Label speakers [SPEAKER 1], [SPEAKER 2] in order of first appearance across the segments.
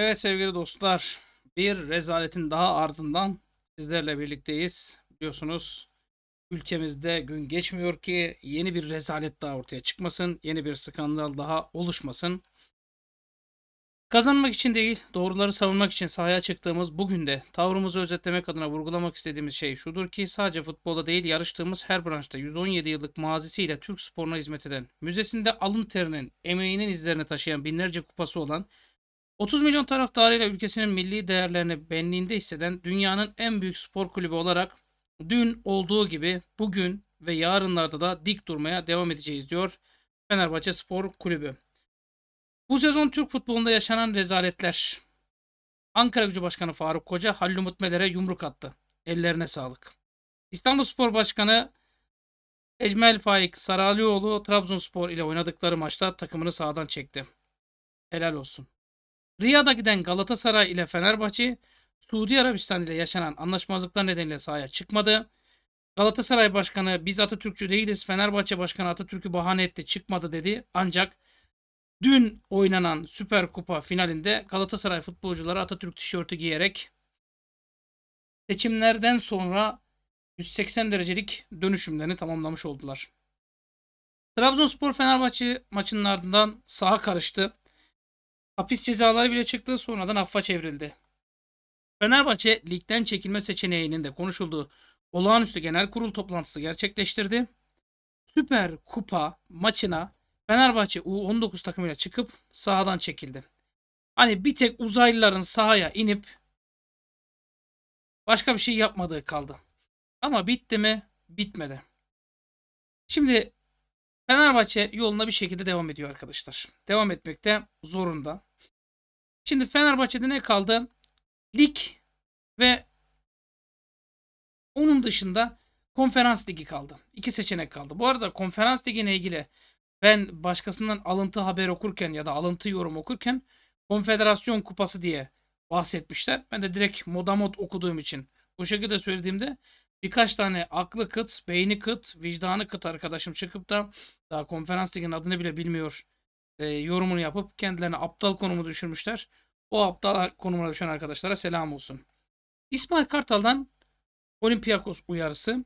[SPEAKER 1] Evet sevgili dostlar, bir rezaletin daha ardından sizlerle birlikteyiz. Biliyorsunuz ülkemizde gün geçmiyor ki yeni bir rezalet daha ortaya çıkmasın, yeni bir skandal daha oluşmasın. Kazanmak için değil, doğruları savunmak için sahaya çıktığımız bugün de tavrımızı özetlemek adına vurgulamak istediğimiz şey şudur ki sadece futbolda değil yarıştığımız her branşta 117 yıllık mazisiyle Türk sporuna hizmet eden, müzesinde alın terinin, emeğinin izlerini taşıyan binlerce kupası olan 30 milyon taraftarıyla ülkesinin milli değerlerini benliğinde hisseden dünyanın en büyük spor kulübü olarak dün olduğu gibi bugün ve yarınlarda da dik durmaya devam edeceğiz diyor Fenerbahçe Spor Kulübü. Bu sezon Türk futbolunda yaşanan rezaletler. Ankara Gücü Başkanı Faruk Koca Halil Mutmeler'e yumruk attı. Ellerine sağlık. İstanbul Spor Başkanı Ecmel Faik Saralioğlu Trabzonspor ile oynadıkları maçta takımını sağdan çekti. Helal olsun. Riyad'a giden Galatasaray ile Fenerbahçe, Suudi Arabistan ile yaşanan anlaşmazlıklar nedeniyle sahaya çıkmadı. Galatasaray Başkanı biz Atatürkçü değiliz, Fenerbahçe Başkanı Atatürk'ü bahane etti çıkmadı dedi. Ancak dün oynanan Süper Kupa finalinde Galatasaray futbolcuları Atatürk tişörtü giyerek seçimlerden sonra 180 derecelik dönüşümlerini tamamlamış oldular. Trabzonspor Fenerbahçe maçının ardından saha karıştı. Hapis cezaları bile çıktı sonradan affa çevrildi. Fenerbahçe ligden çekilme seçeneğinin de konuşulduğu olağanüstü genel kurul toplantısı gerçekleştirdi. Süper Kupa maçına Fenerbahçe U19 takımıyla çıkıp sahadan çekildi. Hani bir tek uzaylıların sahaya inip başka bir şey yapmadığı kaldı. Ama bitti mi? Bitmedi. Şimdi Fenerbahçe yoluna bir şekilde devam ediyor arkadaşlar. Devam etmekte zorunda. Şimdi Fenerbahçe'de ne kaldı? Lig ve onun dışında konferans ligi kaldı. İki seçenek kaldı. Bu arada konferans ligine ilgili ben başkasından alıntı haber okurken ya da alıntı yorum okurken konfederasyon kupası diye bahsetmişler. Ben de direkt modamod okuduğum için bu şekilde söylediğimde birkaç tane aklı kıt, beyni kıt, vicdanı kıt arkadaşım çıkıp da daha konferans liginin adını bile bilmiyor e, yorumunu yapıp kendilerine aptal konumu düşürmüşler. O aptal konumuna düşen arkadaşlara selam olsun. İsmail Kartal'dan Olympiakos uyarısı.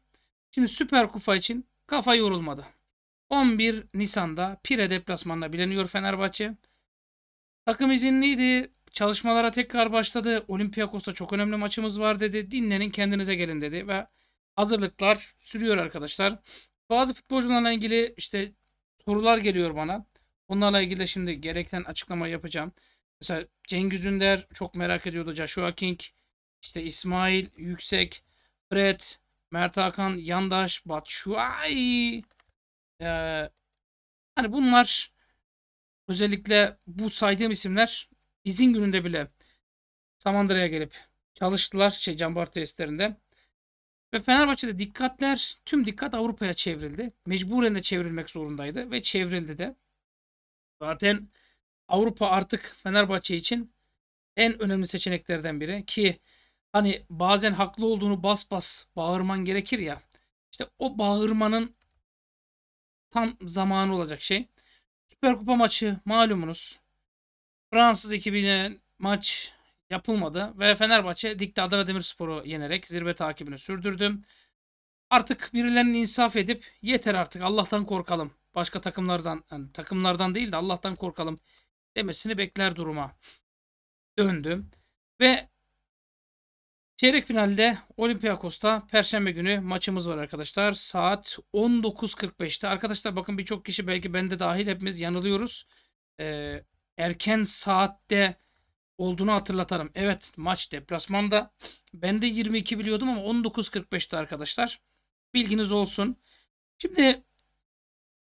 [SPEAKER 1] Şimdi Süper Kupa için kafa yorulmadı. 11 Nisan'da Pire deplasmanına bileniyor Fenerbahçe. Takım izinliydi. Çalışmalara tekrar başladı. Olympiakos'ta çok önemli maçımız var dedi. Dinlenin kendinize gelin dedi ve hazırlıklar sürüyor arkadaşlar. Bazı futbolcularla ilgili işte sorular geliyor bana. Onlarla ilgili de şimdi gereken açıklama yapacağım. Mesela Cengiz Ünder çok merak ediyordu. Joshua King, işte İsmail Yüksek, Fred, Mert Hakan, Yandaş, Batshuayi. Ee, hani bunlar özellikle bu saydığım isimler izin gününde bile Samandıra'ya gelip çalıştılar şey Cambar testlerinde. Ve Fenerbahçe'de dikkatler, tüm dikkat Avrupa'ya çevrildi. Mecburen de çevrilmek zorundaydı ve çevrildi de. Zaten Avrupa artık Fenerbahçe için en önemli seçeneklerden biri ki hani bazen haklı olduğunu bas bas bağırman gerekir ya. İşte o bağırmanın tam zamanı olacak şey. Süper Kupa maçı malumunuz. Fransız ekibiyle maç yapılmadı ve Fenerbahçe Dikte Adana Demirspor'u yenerek zirve takibini sürdürdü. Artık birilerinin insaf edip yeter artık Allah'tan korkalım. Başka takımlardan yani takımlardan değil de Allah'tan korkalım demesini bekler duruma döndü. Ve çeyrek finalde Olympiakos'ta Perşembe günü maçımız var arkadaşlar. Saat 19.45'te. Arkadaşlar bakın birçok kişi belki bende dahil hepimiz yanılıyoruz. Ee, erken saatte olduğunu hatırlatarım. Evet maç deplasmanda. Ben de 22 biliyordum ama 19.45'te arkadaşlar. Bilginiz olsun. Şimdi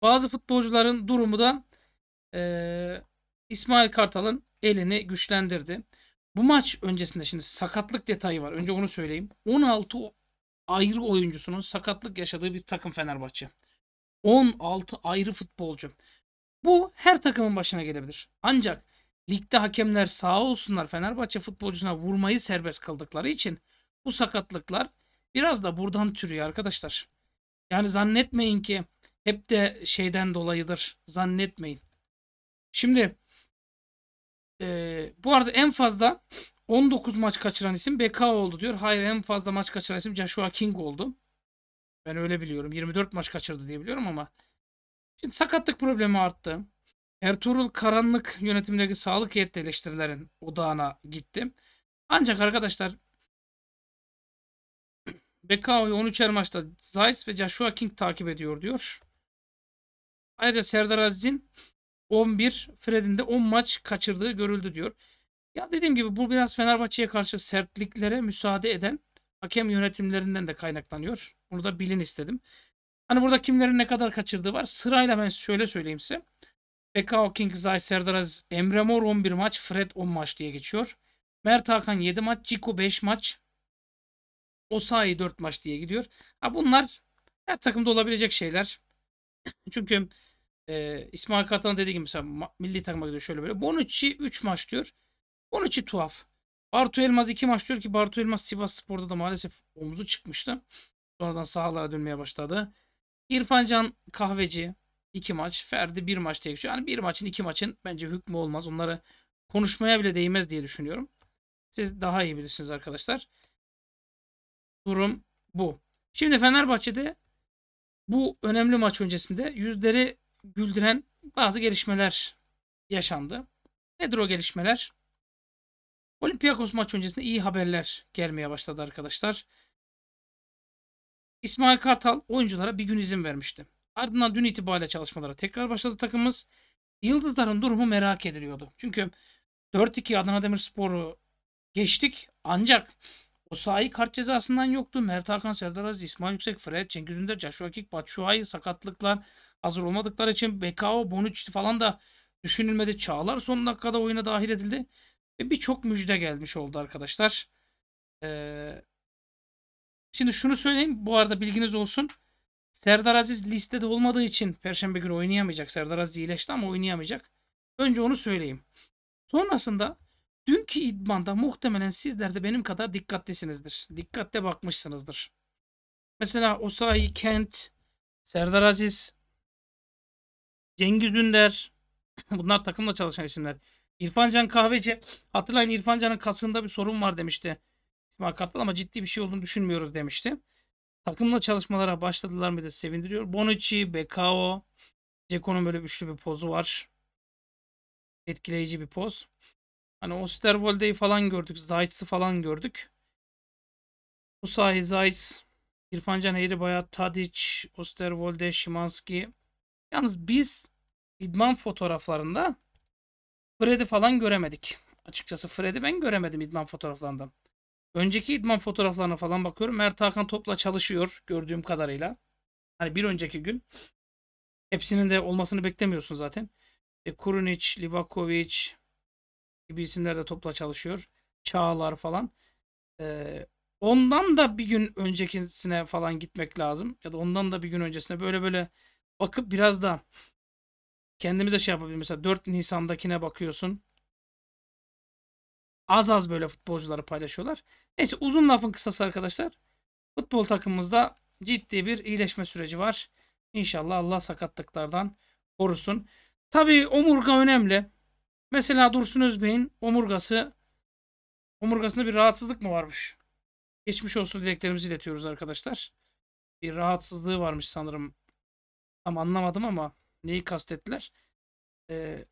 [SPEAKER 1] bazı futbolcuların durumu da e, İsmail Kartal'ın elini güçlendirdi. Bu maç öncesinde şimdi sakatlık detayı var. Önce onu söyleyeyim. 16 ayrı oyuncusunun sakatlık yaşadığı bir takım Fenerbahçe. 16 ayrı futbolcu. Bu her takımın başına gelebilir. Ancak ligde hakemler sağ olsunlar Fenerbahçe futbolcusuna vurmayı serbest kıldıkları için bu sakatlıklar biraz da buradan türüyor arkadaşlar. Yani zannetmeyin ki hep de şeyden dolayıdır. Zannetmeyin. Şimdi Ee, bu arada en fazla 19 maç kaçıran isim BK oldu diyor. Hayır en fazla maç kaçıran isim Joshua King oldu. Ben öyle biliyorum. 24 maç kaçırdı diye biliyorum ama. Şimdi sakatlık problemi arttı. Ertuğrul karanlık yönetimindeki sağlık heyeti eleştirilerin odağına gitti. Ancak arkadaşlar Bekao'yu 13'er maçta Zeiss ve Joshua King takip ediyor diyor. Ayrıca Serdar Aziz'in 11, Fred'in de 10 maç kaçırdığı görüldü diyor. Ya dediğim gibi bu biraz Fenerbahçe'ye karşı sertliklere müsaade eden hakem yönetimlerinden de kaynaklanıyor. Bunu da bilin istedim. Hani burada kimlerin ne kadar kaçırdığı var. Sırayla ben şöyle söyleyeyim size. Bekao King, Zayt, Serdar Aziz, Emre Mor 11 maç, Fred 10 maç diye geçiyor. Mert Hakan 7 maç, Ciko 5 maç, Osayi 4 maç diye gidiyor. Ha bunlar her takımda olabilecek şeyler. Çünkü e, İsmail Kartal'ın dediği gibi mesela milli takıma gidiyor şöyle böyle. Bonucci 3 maç diyor. Bonucci tuhaf. Bartu Elmaz 2 maç diyor ki Bartu Elmaz Sivas Spor'da da maalesef omuzu çıkmıştı. Sonradan sahalara dönmeye başladı. İrfan Can Kahveci 2 maç. Ferdi 1 maç diye geçiyor. Yani bir maçın 2 maçın bence hükmü olmaz. Onları konuşmaya bile değmez diye düşünüyorum. Siz daha iyi bilirsiniz arkadaşlar. Durum bu. Şimdi Fenerbahçe'de bu önemli maç öncesinde yüzleri güldüren bazı gelişmeler yaşandı. Nedir o gelişmeler? Olympiakos maç öncesinde iyi haberler gelmeye başladı arkadaşlar. İsmail Kartal oyunculara bir gün izin vermişti. Ardından dün itibariyle çalışmalara tekrar başladı takımımız. Yıldızların durumu merak ediliyordu. Çünkü 4-2 Adana Demirspor'u geçtik. Ancak o sahi kart cezasından yoktu. Mert Hakan, Serdar Aziz, İsmail Yüksek, Fred, Cengiz Ünder, Joshua Kik, Batshuayi sakatlıklar hazır olmadıkları için Bekao, Bonucci falan da düşünülmedi. Çağlar son dakikada oyuna dahil edildi. Ve birçok müjde gelmiş oldu arkadaşlar. Ee, şimdi şunu söyleyeyim. Bu arada bilginiz olsun. Serdar Aziz listede olmadığı için Perşembe günü oynayamayacak. Serdar Aziz iyileşti ama oynayamayacak. Önce onu söyleyeyim. Sonrasında dünkü idmanda muhtemelen sizler de benim kadar dikkatlisinizdir. Dikkatle bakmışsınızdır. Mesela Osayi Kent, Serdar Aziz, Cengiz Ünder. Bunlar takımla çalışan isimler. İrfan Can Kahveci. Hatırlayın İrfan Can'ın kasında bir sorun var demişti. İsmail Kartal ama ciddi bir şey olduğunu düşünmüyoruz demişti. Takımla çalışmalara başladılar mı da sevindiriyor. Bonucci, Bekao, Ceko'nun böyle üçlü bir pozu var. Etkileyici bir poz. Hani Osterwolde'yi falan gördük. Zayt'sı falan gördük. Usahi, Zayt, İrfan Can Eğribaya, Tadic, Osterwolde, Şimanski. Yalnız biz idman fotoğraflarında Fred'i falan göremedik. Açıkçası Fred'i ben göremedim idman fotoğraflarından. Önceki idman fotoğraflarına falan bakıyorum. Mert Hakan topla çalışıyor gördüğüm kadarıyla. Hani bir önceki gün. Hepsinin de olmasını beklemiyorsun zaten. E, Kurunic, Livakovic gibi isimler de topla çalışıyor. Çağlar falan. E, ondan da bir gün öncekisine falan gitmek lazım. Ya da ondan da bir gün öncesine böyle böyle bakıp biraz da kendimize şey yapabilir. Mesela 4 Nisan'dakine bakıyorsun. Az az böyle futbolcuları paylaşıyorlar. Neyse uzun lafın kısası arkadaşlar. Futbol takımımızda ciddi bir iyileşme süreci var. İnşallah Allah sakatlıklardan korusun. Tabii omurga önemli. Mesela Dursun Özbey'in omurgası omurgasında bir rahatsızlık mı varmış? Geçmiş olsun dileklerimizi iletiyoruz arkadaşlar. Bir rahatsızlığı varmış sanırım. Tam anlamadım ama neyi kastettiler? Ee,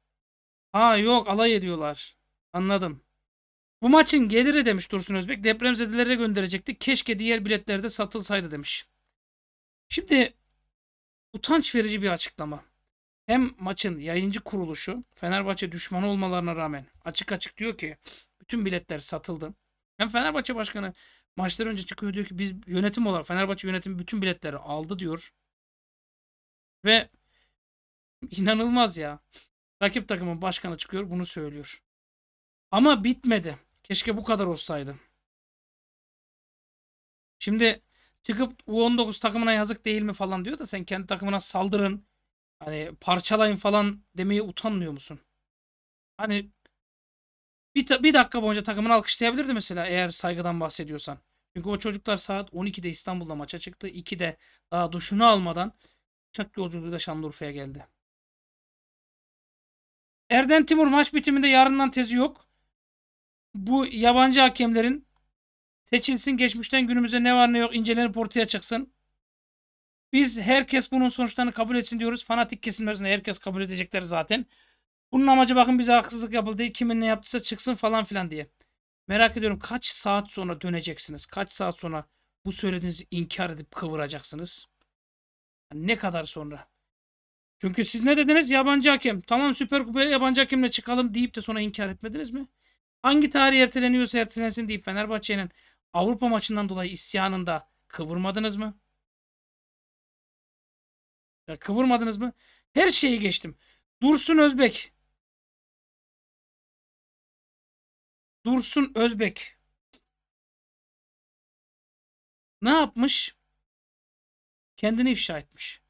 [SPEAKER 1] ha yok alay ediyorlar. Anladım. Bu maçın geliri demiş Dursun Özbek depremzedelere gönderecektik. Keşke diğer biletlerde satılsaydı demiş. Şimdi utanç verici bir açıklama. Hem maçın yayıncı kuruluşu Fenerbahçe düşmanı olmalarına rağmen açık açık diyor ki bütün biletler satıldı. Hem Fenerbahçe başkanı maçlar önce çıkıyor diyor ki biz yönetim olarak Fenerbahçe yönetimi bütün biletleri aldı diyor. Ve inanılmaz ya. Rakip takımın başkanı çıkıyor bunu söylüyor. Ama bitmedi. Keşke bu kadar olsaydı. Şimdi çıkıp U19 takımına yazık değil mi falan diyor da sen kendi takımına saldırın. Hani parçalayın falan demeye utanmıyor musun? Hani bir, bir dakika boyunca takımını alkışlayabilirdi mesela eğer saygıdan bahsediyorsan. Çünkü o çocuklar saat 12'de İstanbul'da maça çıktı. 2'de daha duşunu almadan uçak yolculuğuyla Şanlıurfa'ya geldi. Erden Timur maç bitiminde yarından tezi yok. Bu yabancı hakemlerin seçilsin geçmişten günümüze ne var ne yok incelenip ortaya çıksın. Biz herkes bunun sonuçlarını kabul etsin diyoruz. Fanatik kesimler arasında herkes kabul edecekler zaten. Bunun amacı bakın bize haksızlık yapıldı. Kimin ne yaptıysa çıksın falan filan diye. Merak ediyorum kaç saat sonra döneceksiniz? Kaç saat sonra bu söylediğinizi inkar edip kıvıracaksınız? Ne kadar sonra? Çünkü siz ne dediniz? Yabancı hakem. Tamam Süper Kupa'ya yabancı hakemle çıkalım deyip de sonra inkar etmediniz mi? Hangi tarih erteleniyorsa ertelensin deyip Fenerbahçe'nin Avrupa maçından dolayı isyanında kıvırmadınız mı? Ya kıvırmadınız mı? Her şeyi geçtim. Dursun Özbek. Dursun Özbek. Ne yapmış? Kendini ifşa etmiş.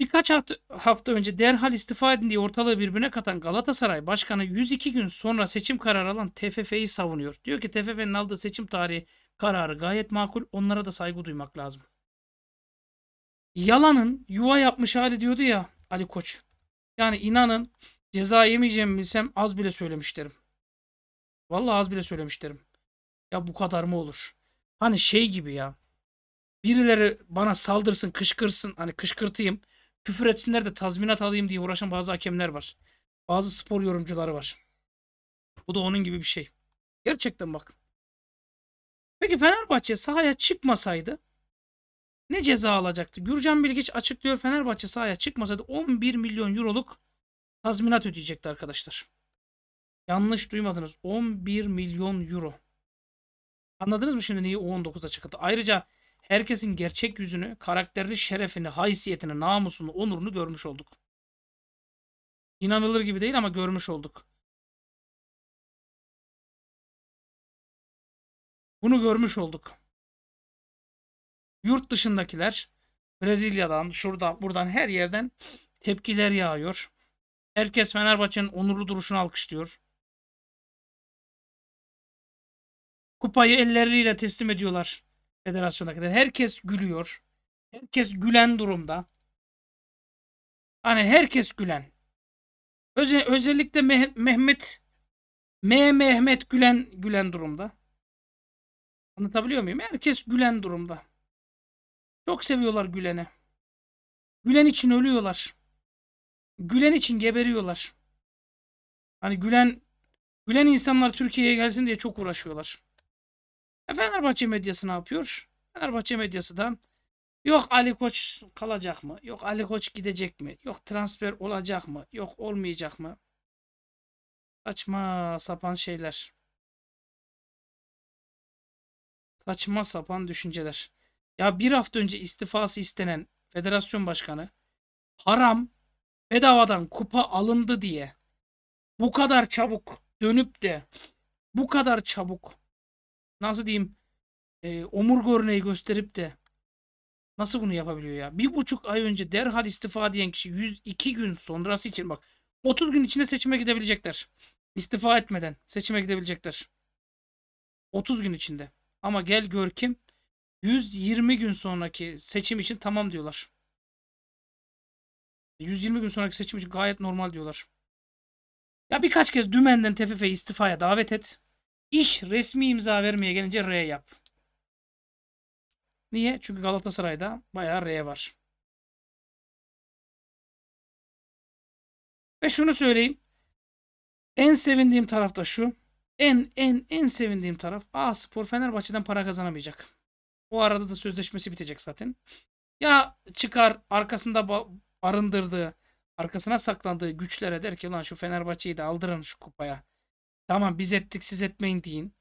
[SPEAKER 1] Birkaç hafta, önce derhal istifa edin diye ortalığı birbirine katan Galatasaray Başkanı 102 gün sonra seçim kararı alan TFF'yi savunuyor. Diyor ki TFF'nin aldığı seçim tarihi kararı gayet makul. Onlara da saygı duymak lazım. Yalanın yuva yapmış hali diyordu ya Ali Koç. Yani inanın ceza yemeyeceğimi bilsem az bile söylemişlerim. Vallahi az bile söylemişlerim. Ya bu kadar mı olur? Hani şey gibi ya. Birileri bana saldırsın, kışkırsın. Hani kışkırtayım. Küfür etsinler de tazminat alayım diye uğraşan bazı hakemler var. Bazı spor yorumcuları var. Bu da onun gibi bir şey. Gerçekten bak. Peki Fenerbahçe sahaya çıkmasaydı ne ceza alacaktı? Gürcan Bilgiç açıklıyor Fenerbahçe sahaya çıkmasaydı 11 milyon euroluk tazminat ödeyecekti arkadaşlar. Yanlış duymadınız. 11 milyon euro. Anladınız mı şimdi neyi U19'da çıktı? Ayrıca herkesin gerçek yüzünü, karakterini, şerefini, haysiyetini, namusunu, onurunu görmüş olduk. İnanılır gibi değil ama görmüş olduk. Bunu görmüş olduk. Yurt dışındakiler Brezilya'dan, şuradan, buradan her yerden tepkiler yağıyor. Herkes Fenerbahçe'nin onurlu duruşunu alkışlıyor. Kupayı elleriyle teslim ediyorlar federasyondakiler. Herkes gülüyor. Herkes gülen durumda. Hani herkes gülen. Öze, özellikle Meh- Mehmet M. Mehmet gülen gülen durumda. Anlatabiliyor muyum? Herkes gülen durumda. Çok seviyorlar Gülen'i. Gülen için ölüyorlar. Gülen için geberiyorlar. Hani Gülen Gülen insanlar Türkiye'ye gelsin diye çok uğraşıyorlar. E Fenerbahçe medyası ne yapıyor? Fenerbahçe medyası da yok Ali Koç kalacak mı? Yok Ali Koç gidecek mi? Yok transfer olacak mı? Yok olmayacak mı? Saçma sapan şeyler. Saçma sapan düşünceler. Ya bir hafta önce istifası istenen federasyon başkanı haram bedavadan kupa alındı diye bu kadar çabuk dönüp de bu kadar çabuk nasıl diyeyim e, omurga örneği gösterip de nasıl bunu yapabiliyor ya? Bir buçuk ay önce derhal istifa diyen kişi 102 gün sonrası için bak 30 gün içinde seçime gidebilecekler. İstifa etmeden seçime gidebilecekler. 30 gün içinde. Ama gel gör kim 120 gün sonraki seçim için tamam diyorlar. 120 gün sonraki seçim için gayet normal diyorlar. Ya birkaç kez dümenden TFF istifaya davet et. İş resmi imza vermeye gelince R yap. Niye? Çünkü Galatasaray'da bayağı R var. Ve şunu söyleyeyim. En sevindiğim taraf da şu. En en en sevindiğim taraf A Spor Fenerbahçe'den para kazanamayacak. O arada da sözleşmesi bitecek zaten. Ya çıkar arkasında barındırdığı, arkasına saklandığı güçlere der ki lan şu Fenerbahçe'yi de aldırın şu kupaya. Tamam biz ettik siz etmeyin deyin.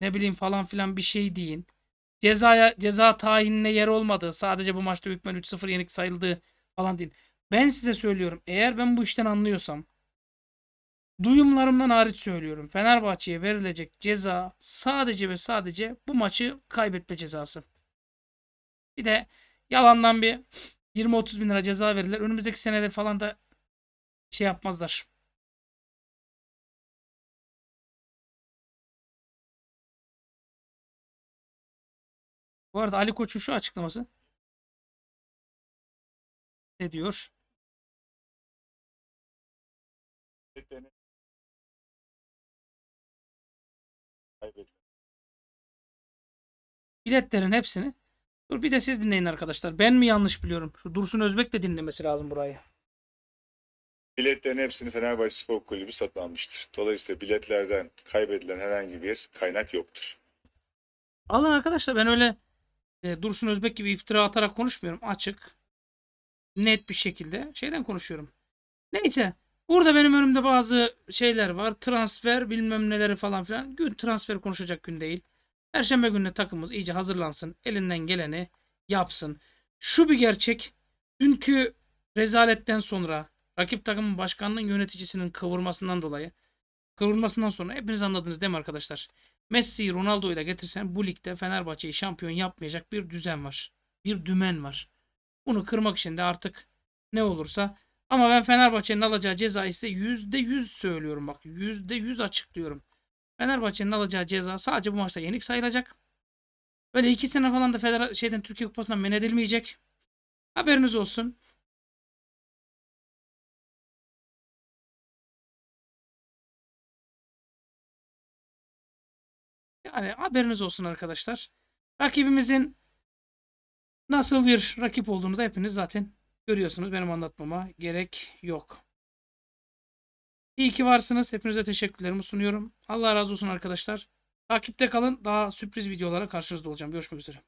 [SPEAKER 1] Ne bileyim falan filan bir şey deyin. Cezaya ceza tayinine yer olmadı. Sadece bu maçta hükmen 3-0 yenik sayıldı falan deyin. Ben size söylüyorum. Eğer ben bu işten anlıyorsam duyumlarımdan hariç söylüyorum. Fenerbahçe'ye verilecek ceza sadece ve sadece bu maçı kaybetme cezası. Bir de yalandan bir 20-30 bin lira ceza verirler. Önümüzdeki senede falan da şey yapmazlar. Bu arada Ali Koç'un şu açıklaması ne diyor? Biletlerin hepsini. Dur bir de siz dinleyin arkadaşlar. Ben mi yanlış biliyorum? Şu Dursun Özbek de dinlemesi lazım burayı.
[SPEAKER 2] Biletlerin hepsini Fenerbahçe Spor Kulübü satın almıştır. Dolayısıyla biletlerden kaybedilen herhangi bir kaynak yoktur.
[SPEAKER 1] Alın arkadaşlar ben öyle e, Dursun Özbek gibi iftira atarak konuşmuyorum. Açık. Net bir şekilde şeyden konuşuyorum. Neyse. Burada benim önümde bazı şeyler var. Transfer bilmem neleri falan filan. Gün transfer konuşacak gün değil. Perşembe gününe takımımız iyice hazırlansın. Elinden geleni yapsın. Şu bir gerçek. Dünkü rezaletten sonra rakip takımın başkanının yöneticisinin kıvırmasından dolayı kıvırmasından sonra hepiniz anladınız değil mi arkadaşlar? Messi, Ronaldo'yu da getirsen bu ligde Fenerbahçe'yi şampiyon yapmayacak bir düzen var. Bir dümen var. Bunu kırmak için de artık ne olursa ama ben Fenerbahçe'nin alacağı cezayı size %100 söylüyorum bak. %100 açıklıyorum. Fenerbahçe'nin alacağı ceza sadece bu maçta yenik sayılacak. Öyle iki sene falan da Federa şeyden Türkiye Kupası'ndan men edilmeyecek. Haberiniz olsun. Yani haberiniz olsun arkadaşlar. Rakibimizin nasıl bir rakip olduğunu da hepiniz zaten görüyorsunuz. Benim anlatmama gerek yok. İyi ki varsınız. Hepinize teşekkürlerimi sunuyorum. Allah razı olsun arkadaşlar. Takipte kalın. Daha sürpriz videolara karşınızda olacağım. Görüşmek üzere.